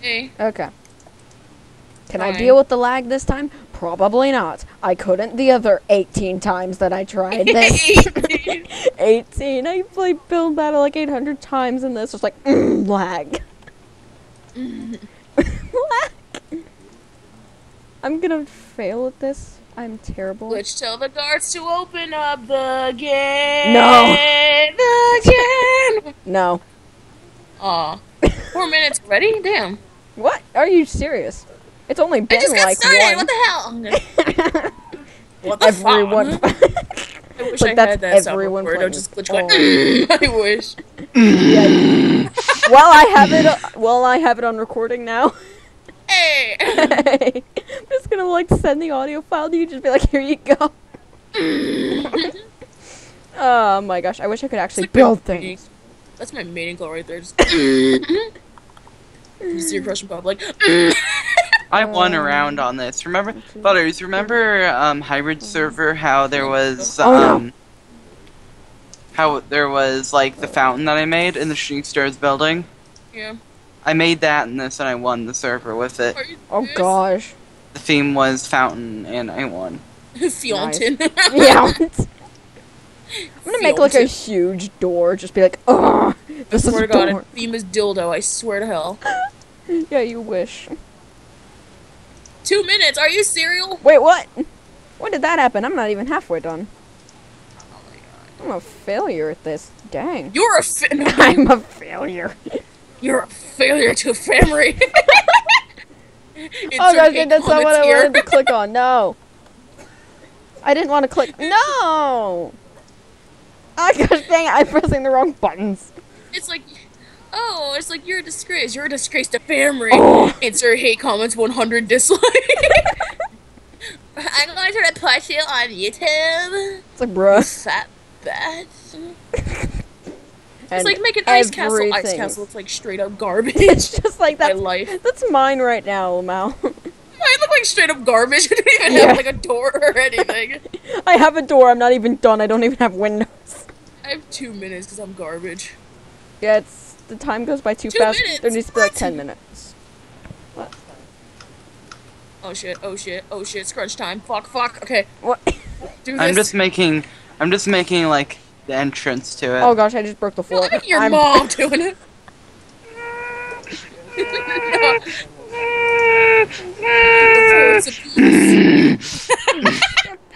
Hey. Okay. Can I deal with the lag this time? Probably not. I couldn't the other 18 times that I tried this. 18. 18. I played Build Battle like 800 times in this. Just like, mm, lag. lag. I'm gonna fail at this. I'm terrible. Which tell the guards to open up the gate. No. Again. No. Aw. Four minutes ready? Damn. What? Are you serious? It's only been I just got like started. one. What the hell? what the Everyone. fuck? I wish Like, I had that everyone everyone word. I playing. just glitch oh. going. I wish. yeah. Well, I have it. Well, I have it on recording now. Hey. I'm just gonna like send the audio file to you. Just be like, here you go. oh my gosh! I wish I could actually like build things. That's my mating goal right there. Just. you see your crush in public. I won a round on this. Remember, Butters? Remember um, hybrid server? How there was Oh, um, how there was like the fountain that I made in the Shooting Stars building. yeah. I made that in this, and I won the server with it. Oh gosh. The theme was fountain, and I won. Fiontin. Yeah. I'm gonna make like a huge door. Just be like, oh, this is Swear a to God, door. if theme dildo. I swear to hell. Yeah, you wish. Two minutes. Are you serial? Wait, what? When did that happen? I'm not even halfway done. Oh my God. I'm a failure at this. Dang. You're a fa- I'm a failure. you're a failure to family. oh gosh, that's not what I wanted to click on. No. I didn't want to click. No. Dang it! I'm pressing the wrong buttons. It's like, oh, it's like you're a disgrace. You're a disgrace to family. Oh. Insert hate comments 100 dislike. I'm going to report you on YouTube. It's like, bruh. Fat bitch. And It's like making ice castle. Ice castle. It's like straight up garbage. It's just like that. life. That's mine right now, Lamau. I look like straight up garbage. I don't even Yeah. have like a door or anything. I have a door. I'm not even done. I don't even have windows. I have two minutes because I'm garbage. Yeah, it's the time goes by too Two fast. minutes? There needs to be like ten minutes. Oh shit, oh shit, oh shit, it's crunch time. Fuck, fuck. Okay, What? do this. I'm just making, I'm just making like the entrance to it. Oh gosh, I just broke the floor. Look at your I'm- mom doing it. The force of peace.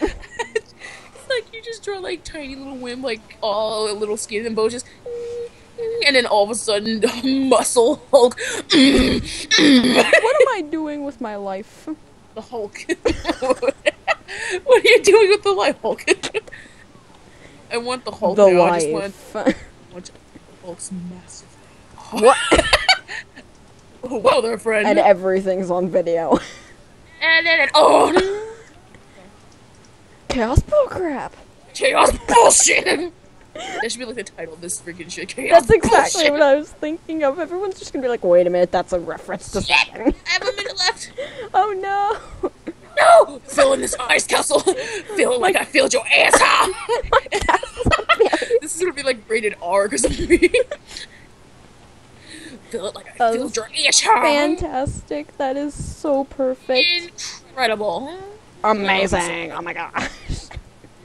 It's like you just draw like tiny little wimp, like all little skin and bones, just. And then all of a sudden, muscle Hulk. What am I doing with my life? The Hulk. what are you doing with the light Hulk? I want the Hulk the now. I just want, life. want Hulk's massive. what? Whoa there, friend. and everything's on video. And then, oh, Chaos bullcrap. Chaos bullshit. That should be like the title of this freaking shit. Chaos That's exactly bullshit. what I was thinking of. Everyone's just gonna be like, wait a minute, that's a reference to something. I have a minute left. oh no. No! Fill in this ice castle. Feel like I filled your ass This is gonna be like rated R because of me. Feel it like I Oh, filled your ass Fantastic. That is so perfect. Incredible. Amazing. Oh my gosh.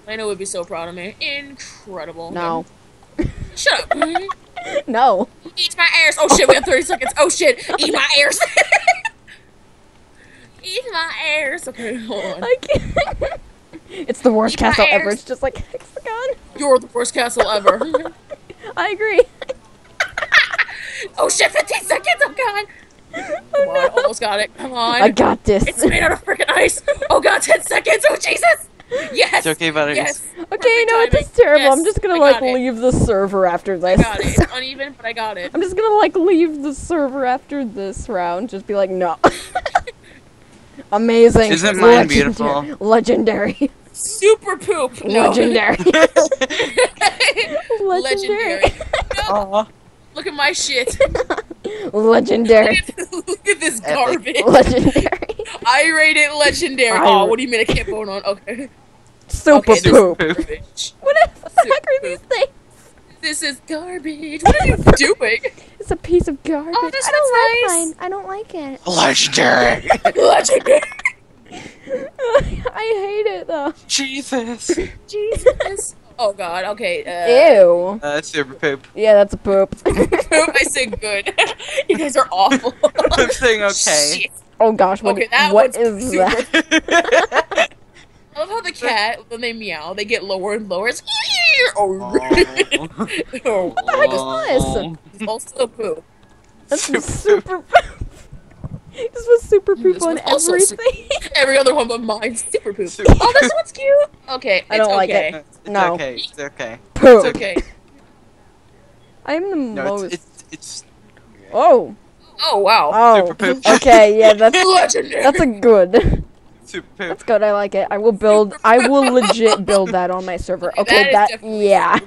Lena would be so proud of me. Incredible. No. Shut up. Mm-hmm. No. Eat my ears. Oh shit, we have 30 seconds. Oh shit. Eat my ears. Eat my ears. Okay, hold on. I can't. it's the worst Eat castle ever. It's just like hexagon. You're the worst castle ever. I agree. oh shit, 15 seconds. Oh god. Come on, almost got it. Come on. I got this. It's made out of freaking ice. Oh god, 10 seconds. Oh Jesus. Yes. It's okay, Butters. Yes. Okay, you Perfect know what? timing. That's terrible. I'm just gonna I like it. leave the server after this. I got it. It's uneven, but I got it. I'm just gonna like leave the server after this round. Just be like, no. Amazing. Isn't mine Legendary. beautiful? Legendary. Super poop. No. Legendary. Legendary. Legendary. Aw. Look at my shit. Legendary. Look at this garbage. Legendary. I rate it legendary. I- Oh, what do you mean I can't vote on? Okay. Super Okay, poop. Poop. What the heck are these things? This is garbage. What are you doing? It's a piece of garbage. Oh, this I don't like looks nice. mine. I don't like it. Legendary. Legendary. I hate it though. Jesus. Jesus. Oh god. Okay. Uh, Ew. Uh, super poop. Yeah, that's a poop. poop. I say good. you guys are awful. I'm saying okay. Shit. oh gosh, what, Okay, that what one's is super- that? I love how the cat, when they meow, they get lower and lower. It's oh, oh, What the heck is this? It's also poop. That's Super super, poop. this was super poop This on was also everything. Every other one but mine, super poop. Super Oh, this one's cute. Okay, I don't it's like okay. it. It's No. okay. It's okay. poop. It's okay. I'm the No, most. it's it's, it's Oh. Oh wow. Oh. Super poop. Okay, yeah, that's Legendary. that's a good. Super poop. That's good. I like it. I will build. I will legit build that on my server. Okay, Okay, that is that. definitely Yeah.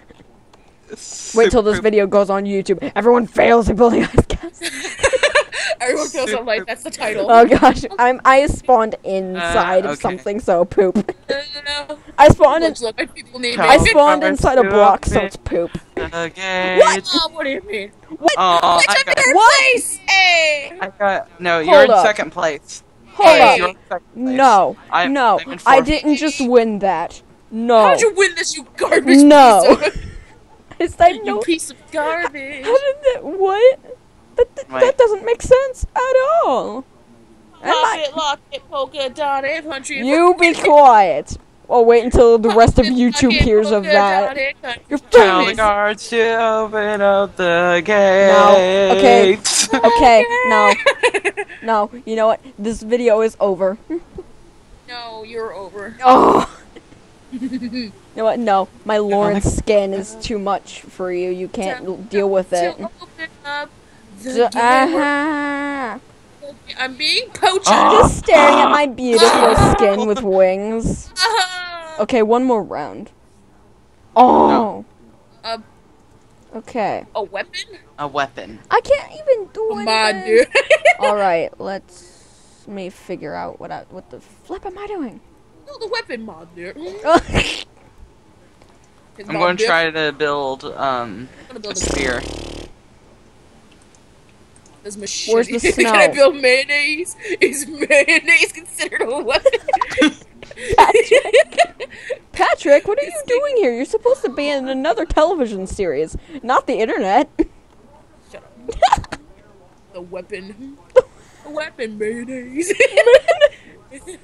Wait till this video goes on YouTube. Everyone fails at building ice castles. Everyone feels so like that's the title. Oh gosh, I'm. I spawned inside Uh, of something, so poop. No, no, no. I spawned in. Looks like my people name I spawned inside a to block, so it's poop. Okay. Oh, what do you mean? What? Oh, Which I I'm in third What? place. Hey. I got. No, you're Hold in up. second place. Hold Hey. up. You're in second place. No, I'm- no, I'm I didn't just win that. No, How'd you win this, you garbage No. piece of, Is that you no? piece of garbage? How did that? What? That, that, that doesn't make sense at all. Am Pop I- it, lock it, polka dot it, country. You be quiet. I'll wait until the rest of Pop it, YouTube hears of polka dot that. it. You're Tell the famous. guards to open up the gate. No, okay. Okay, no, no. You know what? This video is over. No, you're over. Oh. You know what? No, my Lawrence skin is too much for you. You can't l- deal with it. To open up the uh-huh. I'm being poached. Oh. Just staring at my beautiful skin with wings. Ah. Okay, one more round. Oh. Uh, Okay. a weapon? A weapon. I can't even do Come on, dude. All right, let's let me figure out what I what the flip am I doing? no, the weapon mod, dude. I'm going to try to build um I'm gonna a build a spear. This machine. Where's the Can I build mayonnaise? Is mayonnaise considered a weapon? Patrick, what are you doing here? You're supposed to be in another television series, not the internet. Shut up. The weapon. The weapon mayonnaise.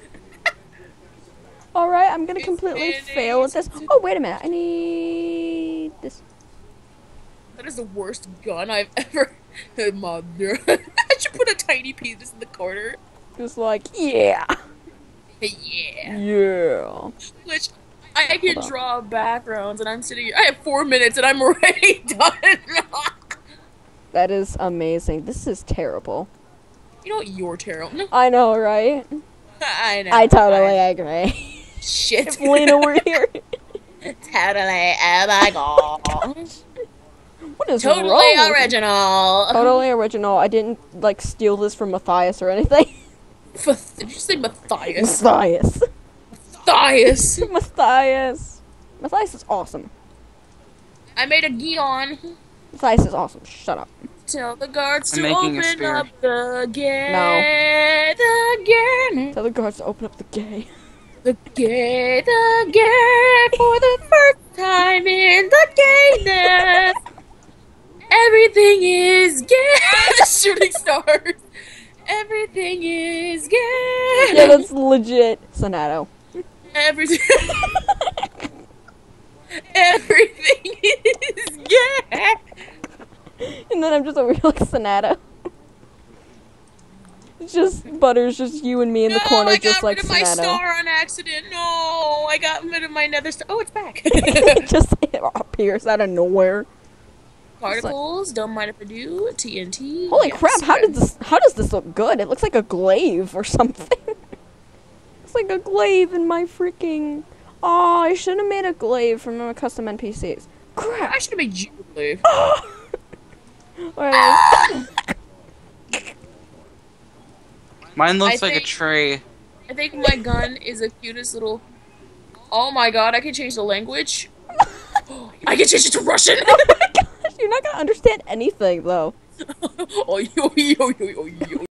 All right, I'm gonna completely mayonnaise. fail at this. Oh, wait a minute. I need this. that is the worst gun I've ever dude. I should put a tiny penis in the corner. Just like, yeah, Yeah. yeah. Which I can draw backgrounds, and I'm sitting here. I have four minutes, and I'm already done. That is amazing. This is terrible. you know what? You're terrible. I know, right? I know. I totally agree. Shit. if Lena were here, totally. Oh my god. what is totally original. Totally original. I didn't like steal this from Matthias or anything. F- Did you say Matthias? Matthias. Matthias. Matthias. Matthias is awesome. I made a Gion. Matthias is awesome. Shut up. Tell the guards I'm to open up the gate. The gate. Tell the guards to open up the gay. The gate. The gate. For the first time in the gayness. Everything is gay. the shooting stars. Everything is gay. Yeah, that's legit. Sonato. Everything. Everything is gay. And then I'm just over here like Sonato. It's just Butters, just you and me in the no, corner, I just got like rid of my Sonato. star on accident. No, I got rid of my nether star. Oh, it's back. just it appears out of nowhere. Particles. Don't mind if I do. TNT. Holy yes. crap! How did this? How does this look good? It looks like a glaive or something. it's like a glaive in my freaking. Oh, I should have made a glaive from my custom NPCs. Crap! I should have made you believe. Alright. Mine looks I like a think- tree. I think my gun is the cutest little. Oh my god! I can change the language. I can change it to Russian. You're not gonna understand anything though.